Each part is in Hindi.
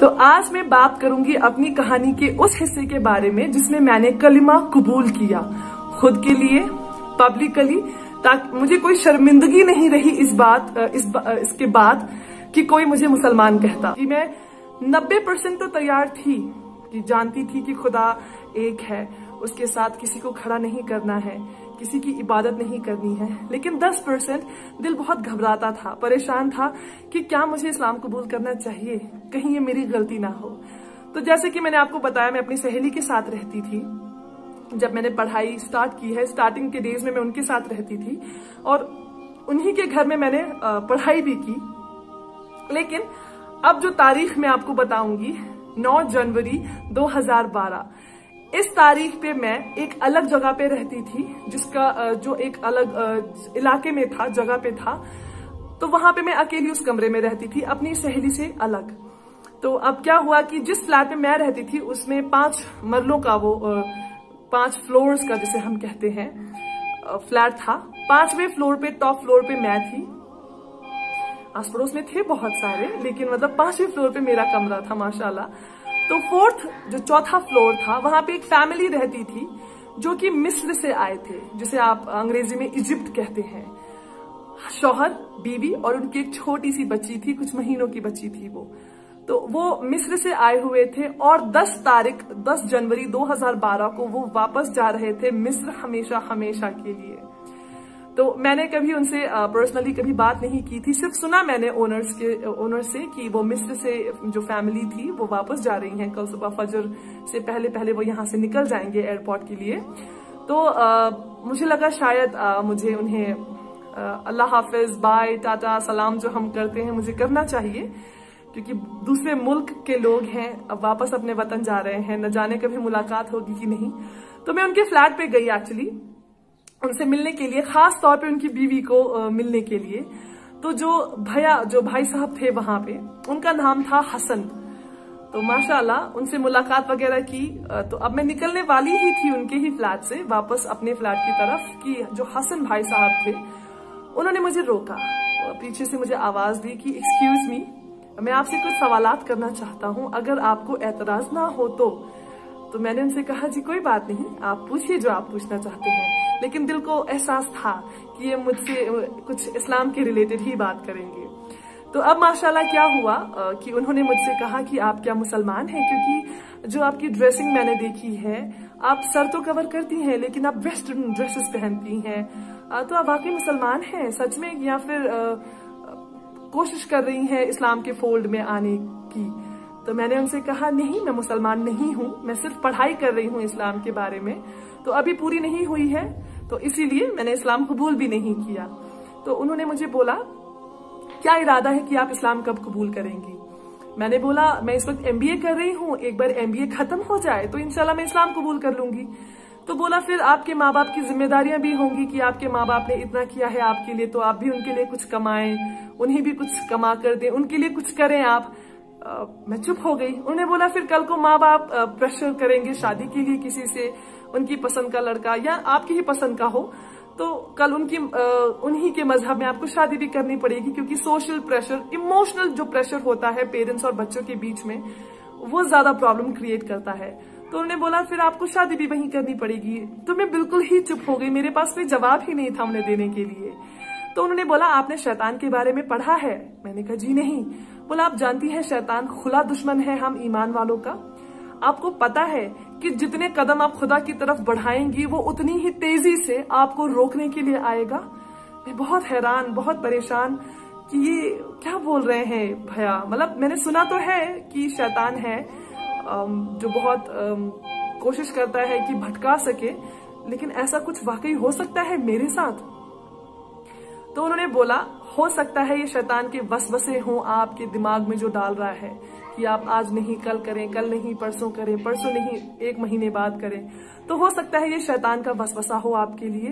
तो आज मैं बात करूंगी अपनी कहानी के उस हिस्से के बारे में जिसमें मैंने कलिमा कबूल किया खुद के लिए पब्लिकली ताकि मुझे कोई शर्मिंदगी नहीं रही इस बात इस बा, इसके बाद कि कोई मुझे मुसलमान कहता कि मैं 90 परसेंट तो तैयार थी कि जानती थी कि खुदा एक है उसके साथ किसी को खड़ा नहीं करना है किसी की इबादत नहीं करनी है। लेकिन 10 परसेंट दिल बहुत घबराता था, परेशान था कि क्या मुझे इस्लाम कबूल करना चाहिए? कहीं ये मेरी गलती ना हो। तो जैसे कि मैंने आपको बताया, मैं अपनी सहेली के साथ रहती थी। जब मैंने पढ़ाई स्टार्ट की है स्टार्टिंग के डेज़ में मैं उनके साथ रहती थी। और उन्हीं के घर में मैंने पढ़ाई भी की। लेकिन अब जो तारीख मैं आपको बताऊँगी 9 जनवरी 2012 इस तारीख पे मैं एक अलग जगह पे रहती थी, जिसका जो एक अलग इलाके में था, जगह पे था। तो वहाँ पे मैं अकेली उस कमरे में रहती थी, अपनी सहेली से अलग। तो अब क्या हुआ कि जिस फ्लैट में मैं रहती थी, उसमें पाँच मरलों का वो पाँच फ्लोर्स का जिसे हम कहते हैं फ्लैट था। पाँचवें फ्लोर पे, टॉप फ्लोर पे मैं थी। आस पड़ोस में थे बहुत सारे, लेकिन मतलब पाँचवें फ्लोर पे मेरा कमरा था, माशाल्लाह। तो फोर्थ, जो चौथा फ्लोर था, वहाँ पे एक फैमिली रहती थी, जो कि मिस्र से आए थे, जिसे आप अंग्रेज़ी में इजिप्ट कहते हैं। शौहर, बीवी और उनकी एक छोटी सी बच्ची थी, कुछ महीनों की बच्ची थी वो। तो वो मिस्र से आए हुए थे और 10 तारीख 10 जनवरी 2012 को वो वापस जा रहे थे मिस्र हमेशा हमेशा के लिए। तो मैंने कभी उनसे पर्सनली कभी बात नहीं की थी। सिर्फ़ सुना मैंने ओनर्स के ओनर से कि वो मिस्र से जो फैमिली थी वो वापस जा रही हैं। कल सुबह फजर से पहले पहले वो यहाँ से निकल जाएँगे एयरपोर्ट के लिए। तो आ, मुझे लगा शायद आ, मुझे उन्हें अल्लाह हाफिज बाय टाटा सलाम जो हम करते हैं मुझे करना चाहिए। क्योंकि दूसरे मुल्क के लोग हैं अब वापस अपने वतन जा रहे हैं। न जाने कभी मुलाकात होगी कि नहीं। तो मैं उनके फ्लैट पे गई एक्चुअली उनसे मिलने के लिए खास तौर पे उनकी बीवी को आ, मिलने के लिए। तो जो भैया जो भाई साहब थे वहाँ पे उनका नाम था हसन। तो माशाल्लाह उनसे मुलाकात वगैरह की। तो अब मैं निकलने वाली ही थी उनके ही फ्लैट से वापस अपने फ्लैट की तरफ़ कि जो हसन भाई साहब थे उन्होंने मुझे रोका। पीछे से मुझे आवाज़ दी कि एक्सक्यूज मी मैं आपसे कुछ सवालात करना चाहता हूँ। अगर आपको एतराज़ ना हो तो तो मैंने उनसे कहा, जी, कोई बात नहीं, आप पूछिए जो आप पूछना चाहते हैं। लेकिन दिल को एहसास था कि ये मुझसे कुछ इस्लाम के रिलेटेड ही बात करेंगे। तो अब माशाल्लाह क्या हुआ कि उन्होंने मुझसे कहा कि आप क्या मुसलमान हैं? क्योंकि जो आपकी ड्रेसिंग मैंने देखी है, आप सर तो कवर करती हैं, लेकिन आप वेस्टर्न ड्रेसेस पहनती हैं। तो आप वाकई मुसलमान हैं, सच में? या फिर कोशिश कर रही हैं इस्लाम के फोल्ड में आने की? तो मैंने उनसे कहा, नहीं, मैं मुसलमान नहीं हूँ, मैं सिर्फ़ पढ़ाई कर रही हूँ इस्लाम के बारे में। तो अभी पूरी नहीं हुई है तो इसीलिए मैंने इस्लाम कबूल भी नहीं किया। तो उन्होंने मुझे बोला, क्या इरादा है कि आप इस्लाम कब कबूल करेंगी? मैंने बोला, मैं इस वक्त एमबीए कर रही हूँ, एक बार एमबीए खत्म हो जाए तो इनशाला मैं इस्लाम कबूल कर लूँगी। तो बोला, फिर आपके माँ बाप की जिम्मेदारियाँ भी होंगी कि आपके माँ बाप ने इतना किया है आपके लिए तो आप भी उनके लिए कुछ कमाएँ, उन्हें भी कुछ कमा कर दें, उनके लिए कुछ करें आप। मैं चुप हो गई। उन्होंने बोला, फिर कल को माँ बाप प्रेशर करेंगे, शादी के लिए किसी से, उनकी पसंद का लड़का या आपकी ही पसंद का हो। तो कल उनकी उन्हीं के मज़हब में आपको शादी भी करनी पड़ेगी, क्योंकि सोशल प्रेशर इमोशनल जो प्रेशर होता है पेरेंट्स और बच्चों के बीच में, वो ज़्यादा प्रॉब्लम क्रिएट करता है। तो उन्होंने बोला, फिर आपको शादी भी वहीं करनी पड़ेगी। तो मैं बिल्कुल ही चुप हो गई। मेरे पास कोई जवाब ही नहीं था उन्हें देने के लिए। तो उन्होंने बोला, आपने शैतान के बारे में पढ़ा है? मैंने कहा, जी नहीं। बोला, आप जानती हैं शैतान खुला दुश्मन है हम ईमान वालों का? आपको पता है कि जितने कदम आप खुदा की तरफ़ बढ़ाएँगी, वो उतनी ही तेज़ी से आपको रोकने के लिए आएगा? मैं बहुत हैरान, बहुत परेशान कि ये क्या बोल रहे हैं भैया? मतलब मैंने सुना तो है कि शैतान है जो बहुत कोशिश करता है कि भटका सके, लेकिन ऐसा कुछ वाकई हो सकता है मेरे साथ? तो उन्होंने बोला, हो सकता है ये शैतान के वसवसे हों आपके दिमाग में जो डाल रहा है कि आप आज नहीं, कल करें, कल नहीं, परसों करें, परसों नहीं, एक महीने बाद करें। तो हो सकता है ये शैतान का वसवसा हो आपके लिए।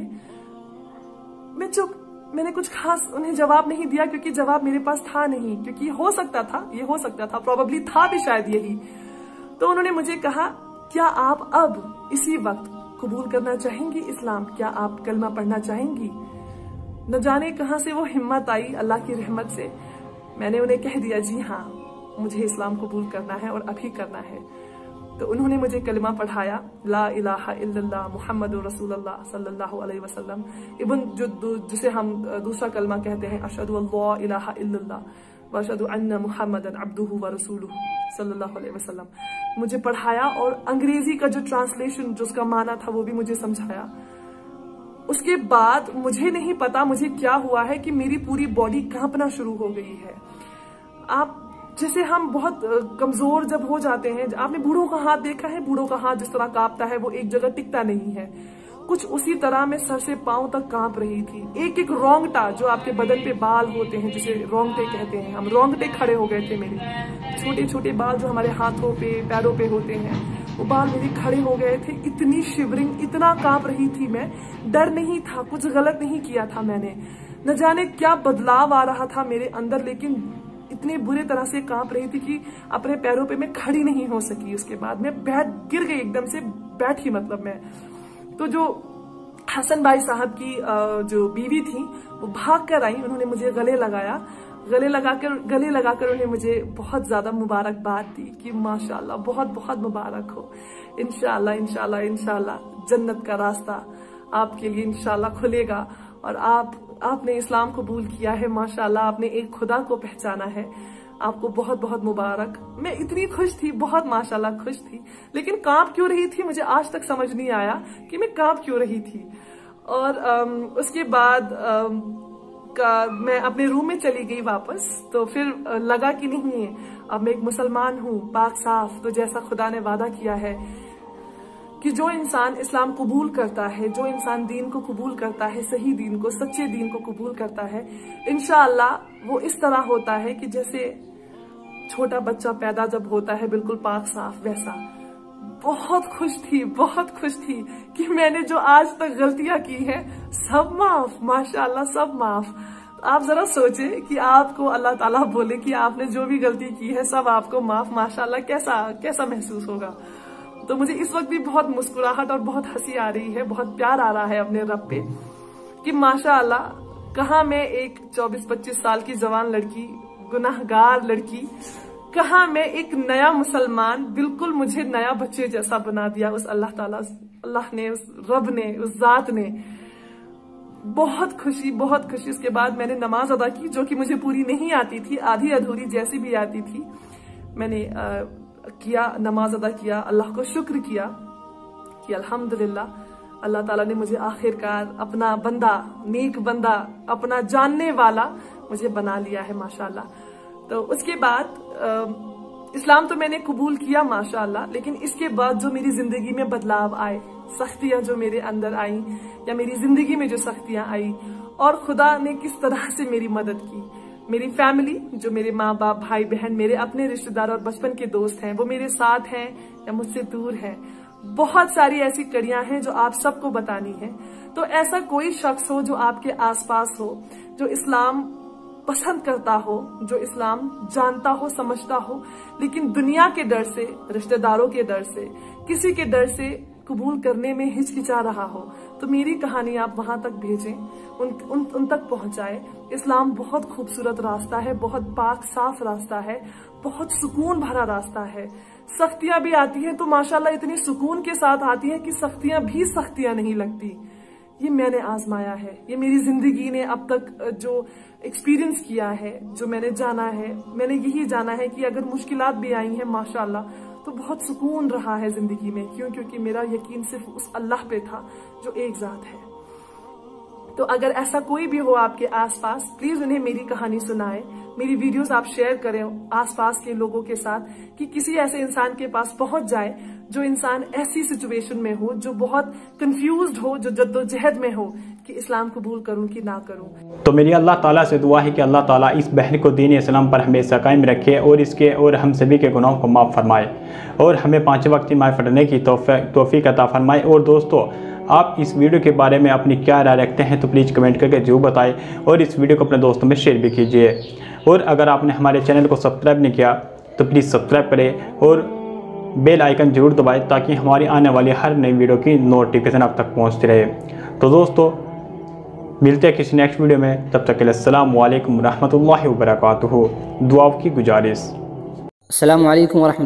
मैं चुप, मैंने कुछ खास उन्हें जवाब नहीं दिया क्योंकि जवाब मेरे पास था नहीं, क्योंकि हो सकता था, ये हो सकता था प्रोबेबली था भी शायद यही। तो उन्होंने मुझे कहा, क्या आप अब इसी वक्त कबूल करना चाहेंगी इस्लाम? क्या आप कलमा पढ़ना चाहेंगी? न जाने कहाँ से वो हिम्मत आई अल्लाह की रहमत से। मैंने उन्हें कह दिया, जी हाँ मुझे इस्लाम कबूल करना है और अभी करना है। तो उन्होंने मुझे कलमा पढ़ाया, ला इलाहा मुहम्मद वसल्लम। इबन जो जिसे हम दूसरा कलमा कहते हैं, अशहदु अल्लाह इलाहा इल्लल्लाह व अलैहि वसल्लम। मुझे पढ़ाया और अंग्रेज़ी का जो ट्रांसलेशन जो उसका माना था, वो भी मुझे समझाया। उसके बाद मुझे नहीं पता मुझे क्या हुआ है कि मेरी पूरी बॉडी कांपना शुरू हो गई है। आप, जैसे हम बहुत कमज़ोर जब हो जाते हैं, आपने बूढ़ों का हाथ देखा है? बूढ़ों का हाथ जिस तरह कांपता है, वो एक जगह टिकता नहीं है। कुछ उसी तरह में सर से पाँव तक काँप रही थी। एक एक रोंगटा जो आपके बदन पे बाल होते हैं, जिसे रोंगटे कहते हैं, हम रोंगटे खड़े हो गए थे मेरे। छोटे छोटे बाल जो हमारे हाथों पे, पैरों पे होते हैं। वो बाल मेरे खड़े हो गए थे। इतनी शिवरिंग इतना काँप रही थी मैं। डर नहीं था, कुछ गलत नहीं किया था मैंने। न जाने क्या बदलाव आ रहा था मेरे अंदर, लेकिन इतने बुरे तरह से काँप रही थी कि अपने पैरों पे मैं खड़ी नहीं हो सकी। उसके बाद मैं बैठ, गिर गई एकदम से, बैठी मतलब मैं। तो जो हसन भाई साहब की जो बीवी थी, वो भाग कर आई, उन्होंने मुझे गले लगाया। गले लगाकर गले लगाकर उन्हें मुझे बहुत ज़्यादा मुबारकबाद दी कि माशाल्लाह, बहुत बहुत मुबारक हो। इनशाला इनशाला इनशाला जन्नत का रास्ता आपके लिए इनशाला खुलेगा। और आप, आपने इस्लाम कबूल किया है, माशाल्लाह आपने एक खुदा को पहचाना है। आपको बहुत बहुत मुबारक। मैं इतनी खुश थी, बहुत माशाल्लाह खुश थी। लेकिन काँप क्यों रही थी, मुझे आज तक समझ नहीं आया कि मैं काँप क्यों रही थी। और उसके बाद मैं अपने रूम में चली गई वापस तो फिर लगा कि नहीं अब मैं एक मुसलमान हूँ, पाक साफ़ तो जैसा खुदा ने वादा किया है कि जो इंसान इस्लाम कबूल करता है, जो इंसान दीन को कबूल करता है, सही दीन को, सच्चे दीन को कबूल करता है इनशाला वो इस तरह होता है कि जैसे छोटा बच्चा पैदा जब होता है, बिल्कुल पाक साफ़, वैसा। बहुत खुश थी, बहुत खुश थी कि मैंने जो आज तक गलतियाँ की हैं, सब माफ़, माशाल्लाह सब माफ़। आप जरा सोचे कि आपको अल्लाह ताला बोले कि आपने जो भी गलती की है, सब आपको माफ़, माशाल्लाह कैसा कैसा महसूस होगा? तो मुझे इस वक्त भी बहुत मुस्कुराहट और बहुत हँसी आ रही है, बहुत प्यार आ रहा है अपने रब पे कि माशाल्लाह कहा मैं एक 24-25 साल की जवान लड़की, गुनाहगार लड़की कहा मैं एक नया मुसलमान बिल्कुल मुझे नया बच्चे जैसा बना दिया उस अल्लाह ताला अल्लाह ने उस रब ने उस जात ने। बहुत खुशी बहुत खुशी। उसके बाद मैंने नमाज़ अदा की जो कि मुझे पूरी नहीं आती थी आधी अधूरी जैसी भी आती थी। मैंने आ, किया नमाज़ अदा किया अल्लाह को शुक्र किया कि अल्हम्दुलिल्लाह अल्लाह ताला ने मुझे आखिरकार अपना बंदा नेक बंदा अपना जानने वाला मुझे बना लिया है माशाल्लाह। तो उसके बाद इस्लाम तो मैंने कबूल किया, माशाल्लाह, लेकिन इसके बाद जो मेरी ज़िंदगी में बदलाव आए, सख्तियाँ जो मेरे अंदर आई, या मेरी ज़िंदगी में जो सख्तियाँ आई, और खुदा ने किस तरह से मेरी मदद की। मेरी फैमिली, जो मेरे माँ बाप भाई बहन मेरे अपने रिश्तेदार और बचपन के दोस्त हैं, वो मेरे साथ हैं, या मुझसे दूर हैं। बहुत सारी ऐसी कड़ियाँ हैं जो आप सबको बतानी है। तो ऐसा कोई शख्स हो जो आपके आसपास हो, जो इस्लाम पसंद करता हो जो इस्लाम जानता हो समझता हो लेकिन दुनिया के डर से रिश्तेदारों के डर से किसी के डर से कबूल करने में हिचकिचा रहा हो तो मेरी कहानी आप वहाँ तक भेजें उन उन, उन तक पहुंचाएँ। इस्लाम बहुत खूबसूरत रास्ता है बहुत पाक साफ़ रास्ता है बहुत सुकून भरा रास्ता है। सख्तियाँ भी आती है तो माशाल्लाह इतनी सुकून के साथ आती है कि सख्तियाँ भी सख्तियाँ नहीं लगती। ये मैंने आजमाया है। ये मेरी ज़िंदगी ने अब तक जो एक्सपीरियंस किया है, जो मैंने जाना है, मैंने यही जाना है कि अगर मुश्किल भी आई हैं, माशाल्लाह तो बहुत सुकून रहा है ज़िंदगी में। क्यों? क्योंकि मेरा यकीन सिर्फ़ उस अल्लाह पे था, जो एक जात है। तो अगर ऐसा कोई भी हो आपके आसपास प्लीज़ उन्हें मेरी कहानी सुनाए। मेरी वीडियोस आप शेयर करें आसपास के लोगों के साथ कि किसी ऐसे इंसान के पास पहुँच जाए जो इंसान ऐसी सिचुएशन में हो, जो बहुत कंफ्यूज हो, जो जद्दोजहद में हो कि इस्लाम कबूल करूँ कि ना करूँ। तो मेरी अल्लाह ताला से दुआ है कि अल्लाह ताला इस बहन को दीन इस्लाम पर हमेशा कायम रखे और इसके और हम सभी के गुनाहों को माफ़ फरमाए और हमें पाँच वक्त माए फटने की तोफ़ी अता फरमाए। और दोस्तों, आप इस वीडियो के बारे में अपनी क्या राय रखते हैं तो प्लीज़ कमेंट करके ज़रूर बताएँ और इस वीडियो को अपने दोस्तों में शेयर भी कीजिए। और अगर आपने हमारे चैनल को सब्सक्राइब नहीं किया तो प्लीज़ सब्सक्राइब करें और बेल आइकन ज़रूर दबाएँ ताकि हमारी आने वाली हर नई वीडियो की नोटिफिकेशन आप तक पहुँचती रहे। तो दोस्तों, मिलते हैं किसी नेक्स्ट वीडियो में। तब तक के लिए अस्सलाम वालेकुम रहमतुल्लाहि व बरकातुहू दुआओं की गुजारिश। अस्सलाम वालेकुम वर्क